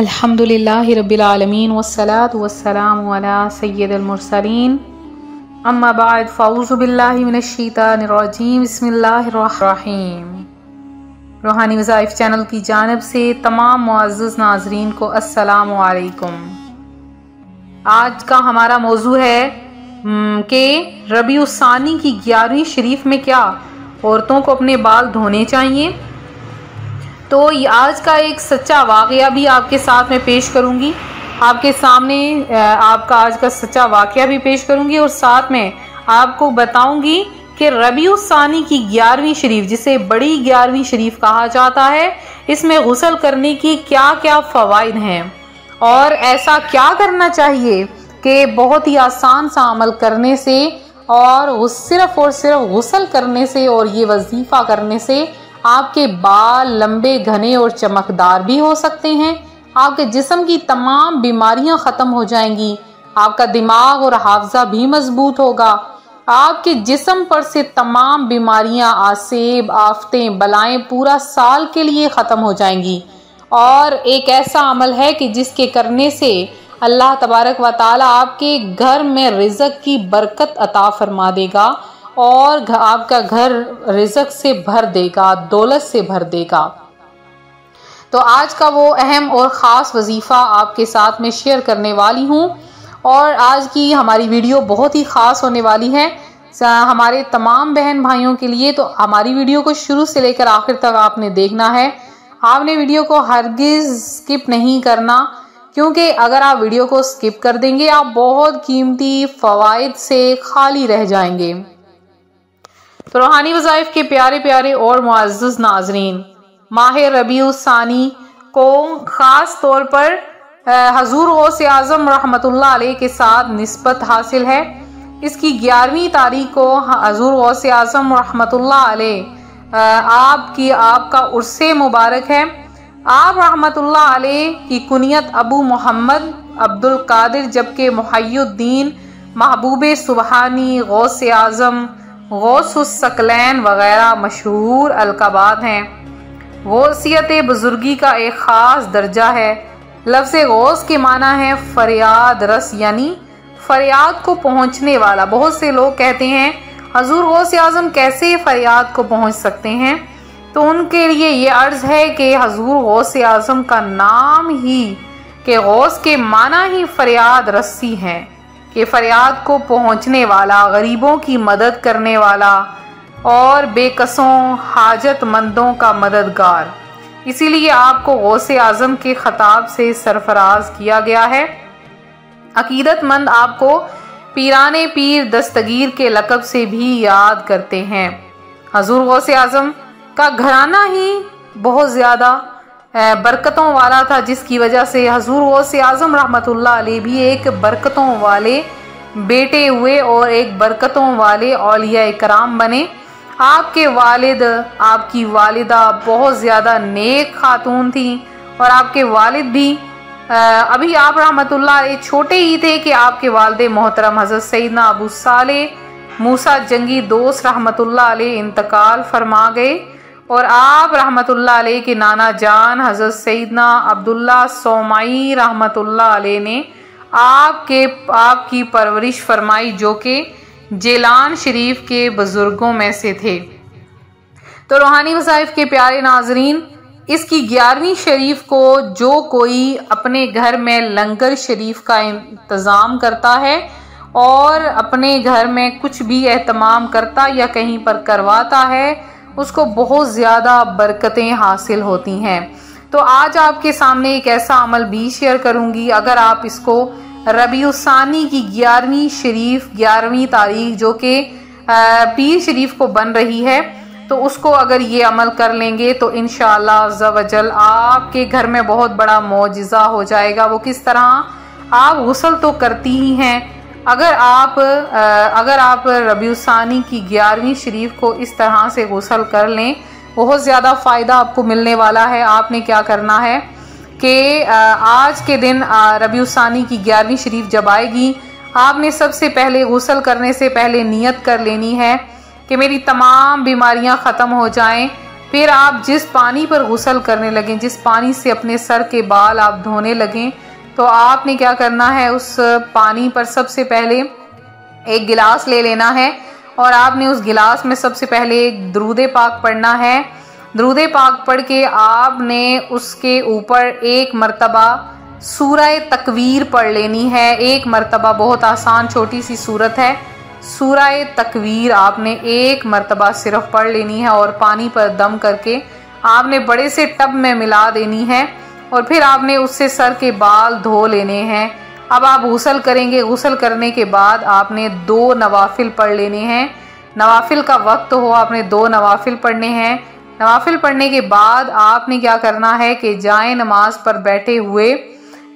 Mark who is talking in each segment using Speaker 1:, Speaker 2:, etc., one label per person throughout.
Speaker 1: अल्हम्दुलिल्लाहि रब्बिल आलमीन वस्सलातु वस्सलामु अला सय्यिदिल मुरसलीन अम्मा बाद फ़ाउज़ु बिल्लाहि मिनश शैतानिर रजीम बिस्मिल्लाहिर रहमानिर रहीम रूहानी वज़ाइफ चैनल की जानब से तमाम मुआज़्ज़ नाजरीन को अस्सलामु अलैकुम आज का हमारा मौजू है कि रबी की ग्यारहवीं शरीफ में क्या औरतों को अपने बाल धोने चाहिए? तो आज का एक सच्चा वाक़ भी आपके साथ में पेश करूँगी। आपके सामने आपका आज का सच्चा वाक़ भी पेश करूँगी और साथ में आपको बताऊँगी कि रबी सानी की ग्यारहवीं शरीफ, जिसे बड़ी ग्यारहवीं शरीफ कहा जाता है, इसमें गसल करने की क्या क्या फ़वाद हैं? और ऐसा क्या करना चाहिए कि बहुत ही आसान सा अमल करने से और सिर्फ़ और सिर्फ़ गसल करने से और ये वजीफ़ा करने से आपके बाल लंबे, घने और चमकदार भी हो सकते हैं। आपके जिस्म की तमाम बीमारियाँ ख़त्म हो जाएँगी। आपका दिमाग और हाफजा भी मज़बूत होगा। आपके जिस्म पर से तमाम बीमारियाँ, आसेब, आफतें, बलाएँ पूरा साल के लिए ख़त्म हो जाएँगी। और एक ऐसा अमल है कि जिसके करने से अल्लाह तबारक व आपके घर में रिजक की बरकत अता फरमा देगा। और आपका घर रिजक से भर देगा, दौलत से भर देगा। तो आज का वो अहम और ख़ास वजीफ़ा आपके साथ में शेयर करने वाली हूँ और आज की हमारी वीडियो बहुत ही ख़ास होने वाली है। हमारे तमाम बहन भाइयों के लिए तो हमारी वीडियो को शुरू से लेकर आखिर तक आपने देखना है। आपने वीडियो को हरगिज स्किप नहीं करना, क्योंकि अगर आप वीडियो को स्किप कर देंगे, आप बहुत कीमती फ़वाद से खाली रह जाएँगे। तो रूहानी वज़ाइफ के प्यारे प्यारे और मुआज़ नाजरीन, माह रबी सानी को ख़ास तौर पर हजूर गौस आज़म रहमतुल्लाह के साथ नस्बत हासिल है। इसकी ग्यारहवीं तारीख को हजूर गौस आज़म रहमतुल्लाह आपकी, आपका उर्स मुबारक है। आप रहमतुल्लाह की कुनियत अबू मोहम्मद अब्दुल कादिर जबकि मुहैद्दीन महबूब सुबहानी गौस आज़म गौसकलैन वगैरह मशहूर अलकाबाद हैं। गौसियत बुजुर्गी का एक ख़ास दर्जा है। लफ्ज़ गौस के माना है फरियाद रस, यानी फरियाद को पहुँचने वाला। बहुत से लोग कहते हैं, हजूर गौस आज़म कैसे फरियाद को पहुँच सकते हैं? तो उनके लिए ये अर्ज़ है कि हजूर गौस आज़म का नाम ही, के गौस के माना ही फरियाद रस्सी हैं। कि फरियाद को पहुँचने वाला, गरीबों की मदद करने वाला और बेकसों, हाजतमंदों का मददगार। इसीलिए आपको गौस आज़म के ख़ताब से सरफराज किया गया है। अकीदतमंद आपको पीराने पीर दस्तगीर के लकब से भी याद करते हैं। हजूर गौस आज़म का घराना ही बहुत ज़्यादा बरकतों वाला था, जिसकी वजह से हजूर गौस आज़म रहमतुल्लाह अलैह भी एक बरकतों वाले बेटे हुए और एक बरकतों वाले अलिया कराम बने। आपके वालिद, आपकी वालिदा बहुत ज़्यादा नेक खातून थी और आपके वालिद भी अभी आप रहमतुल्लाह छोटे ही थे कि आपके वालद मोहतरम हज़रत सईदना अबू साले, मूसा जंगी दोस्त रहमतुल्लाह अलैह इंतकाल फरमा गए। और आप रहमतुल्लाह अलैह के नाना जान हज़रत सईदना अब्दुल्ला सोमाई रहमतुल्लाह अलैह ने आपके, आपकी परवरिश फरमाई जो कि जेलान शरीफ के बुज़ुर्गों में से थे। तो रूहानी वसाइफ के प्यारे नाजरीन, इसकी ग्यारहवीं शरीफ को जो कोई अपने घर में लंगर शरीफ का इंतज़ाम करता है और अपने घर में कुछ भी एहतमाम करता या कहीं पर करवाता है उसको बहुत ज़्यादा बरकतें हासिल होती हैं। तो आज आपके सामने एक ऐसा अमल भी शेयर करूँगी। अगर आप इसको रबीसानी की ग्यारहवीं शरीफ, ग्यारहवीं तारीख, जो कि पीर शरीफ को बन रही है तो उसको अगर ये अमल कर लेंगे तो इन शवजल आपके घर में बहुत बड़ा मुआजा हो जाएगा। वो किस तरह? आप गसल तो करती ही हैं अगर आप अगर आप रबीसानी की ग्यारहवीं शरीफ को इस तरह से गसल कर लें, बहुत ज़्यादा फ़ायदा आपको मिलने वाला है। आपने क्या करना है कि आज के दिन रबीसानी की ग्यारहवीं शरीफ जब आएगी, आपने सबसे पहले गसल करने से पहले नियत कर लेनी है कि मेरी तमाम बीमारियाँ ख़त्म हो जाएँ। फिर आप जिस पानी पर गुसल करने लगें, जिस पानी से अपने सर के बाल आप धोने लगें तो आपने क्या करना है, उस पानी पर सबसे पहले एक गिलास ले लेना है और आपने उस गिलास में सबसे पहले द्रूदे पाक पढ़ना है। द्रूदे पाक पढ़ के आपने उसके ऊपर एक मरतबा सूरह तकवीर पढ़ लेनी है। एक मरतबा बहुत आसान छोटी सी सूरत है। सूरह तकवीर आपने एक मरतबा सिर्फ़ पढ़ लेनी है और पानी पर दम करके आपने बड़े से टब में मिला देनी है। और फिर आपने उससे सर के बाल धो लेने हैं। अब आप गसल करेंगे। गसल करने के बाद आपने दो नवाफिल पढ़ लेने हैं। नवाफिल का वक्त हो, आपने दो नवाफिल पढ़ने हैं। नवाफिल पढ़ने के बाद आपने क्या करना है कि जाए नमाज़ पर बैठे हुए।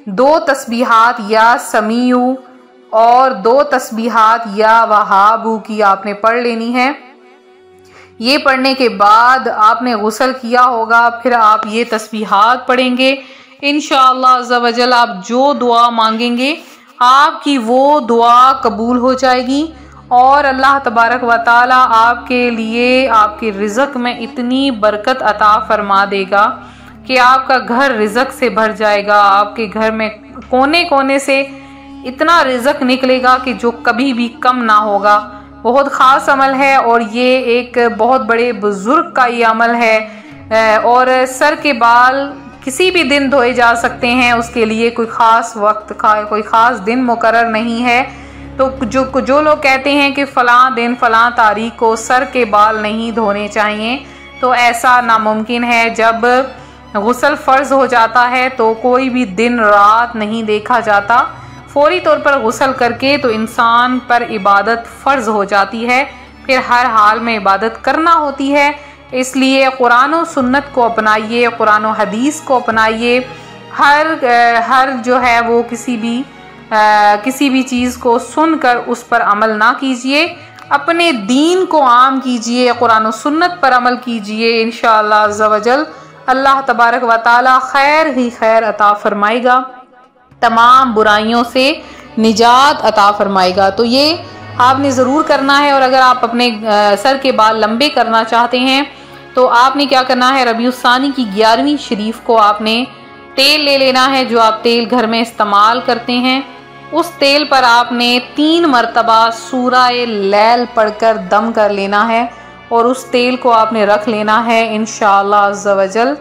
Speaker 1: दो तस्बीहात या समीयू और दो तस्बीहात या वहाबू की आपने पढ़ लेनी है। ये पढ़ने के बाद आपने गसल किया होगा, फिर आप ये तस्बीहात पढ़ेंगे। इन शजल आप जो दुआ मांगेंगे, आपकी वो दुआ कबूल हो जाएगी। और अल्लाह तबारक व ताली आपके लिए, आपके रिज़क में इतनी बरकत अता फरमा देगा कि आपका घर रिज़क से भर जाएगा। आपके घर में कोने कोने से इतना रिजक निकलेगा कि जो कभी भी कम ना होगा। बहुत ख़ास अमल है और ये एक बहुत बड़े बुज़ुर्ग का ये अमल है। और सर के बाल किसी भी दिन धोए जा सकते हैं, उसके लिए कोई ख़ास वक्त का कोई ख़ास दिन मुकर नहीं है। तो जो जो लोग कहते हैं कि फ़लाँ दिन, फ़लाँ तारीख को सर के बाल नहीं धोने चाहिए तो ऐसा नामुमकिन है। जब गसल फ़र्ज़ हो जाता है तो कोई भी दिन रात नहीं देखा जाता। फौरी तौर पर गसल करके तो इंसान पर इबादत फ़र्ज़ हो जाती है। फिर हर हाल में इबादत करना होती है। इसलिए कुरान सुन्नत को अपनाइए कुरान हदीस को अपनाइए। हर हर जो है वो किसी भी आ, किसी भी चीज़ को सुनकर उस पर अमल ना कीजिए। अपने दीन को आम कीजिए कुरान सुन्नत पर अमल कीजिए। इन शजल अल्लाह तबारक व ताली खैर ही खैर अता फरमाएगा। तमाम बुराइयों से निजात अता फरमाएगा। तो ये आपने ज़रूर करना है और अगर आप अपने सर के बाल लंबे करना चाहते हैं तो आपने क्या करना है? रबीसानी की ग्यारहवीं शरीफ को आपने तेल ले लेना है, जो आप तेल घर में इस्तेमाल करते हैं। उस तेल पर आपने तीन मरतबा सूरा लैल पढ़कर दम कर लेना है और उस तेल को आपने रख लेना है इन शजल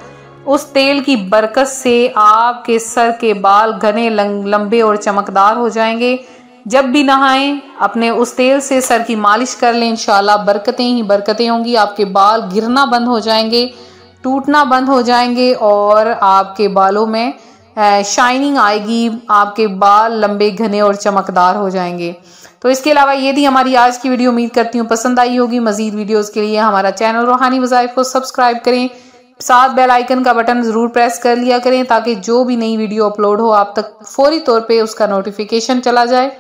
Speaker 1: उस तेल की बरकत से आपके सर के बाल घने लंबे और चमकदार हो जाएँगे। जब भी नहाएँ, अपने उस तेल से सर की मालिश कर लें। इंशाल्लाह बरकतें ही बरकतें होंगी। आपके बाल गिरना बंद हो जाएँगे, टूटना बंद हो जाएँगे और आपके बालों में शाइनिंग आएगी। आपके बाल लंबे, घने और चमकदार हो जाएँगे। तो इसके अलावा ये थी हमारी आज की वीडियो। उम्मीद करती हूँ पसंद आई होगी। मजीद वीडियोज़ के लिए हमारा चैनल रूहानी वज़ाइफ को सब्सक्राइब करें। साथ बेल आइकन का बटन ज़रूर प्रेस कर लिया करें ताकि जो भी नई वीडियो अपलोड हो, आप तक फौरी तौर पे उसका नोटिफिकेशन चला जाए।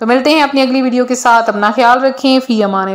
Speaker 1: तो मिलते हैं अपनी अगली वीडियो के साथ। अपना ख्याल रखें। फ़ी अमान